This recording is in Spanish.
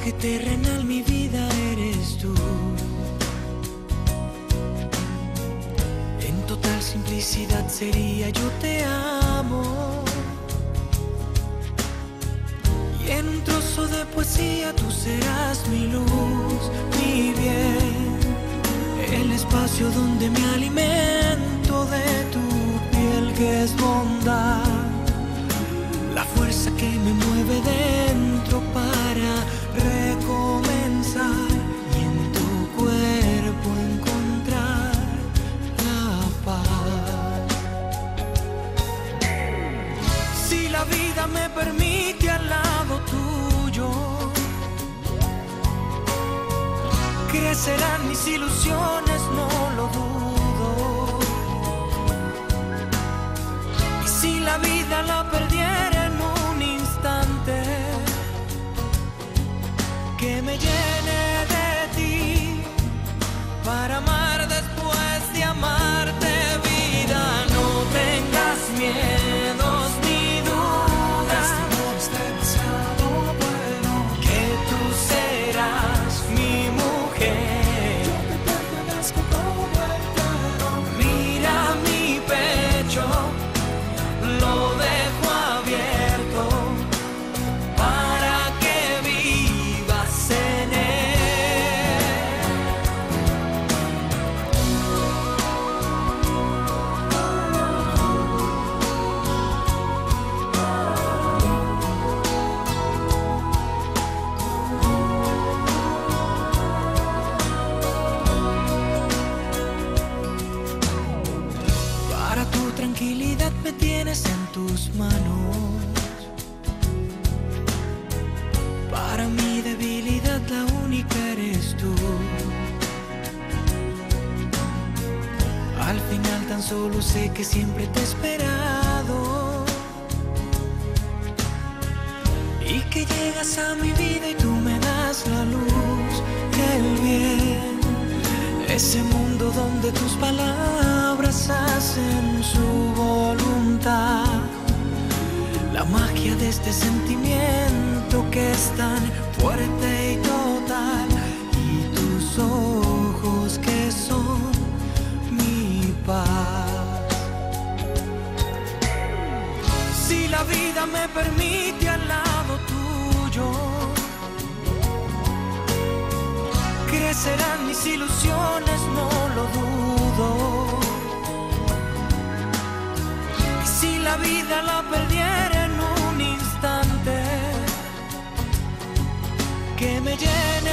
Lenguaje terrenal mi vida eres tú. En total simplicidad sería yo te amo. Y en un trozo de poesía tú serás mi luz, mi bien. El espacio donde me alimento de tu piel que es bondad. La fuerza que me mueve dentro para recomenzar y en tu cuerpo encontrar la paz. Si la vida me permite al lado tuyo, crecerán mis ilusiones, no lo dudo. Y si la vida la me llene Al final tan solo sé que siempre te he esperado. Y que llegas a mi vida y tú me das la luz y el bien. Ese mundo donde tus palabras hacen su voluntad. La magia de este sentimiento que es tan fuerte y total. Me permite al lado tuyo crecerán mis ilusiones, no lo dudo. Y si la vida la perdiera en un instante, que me llene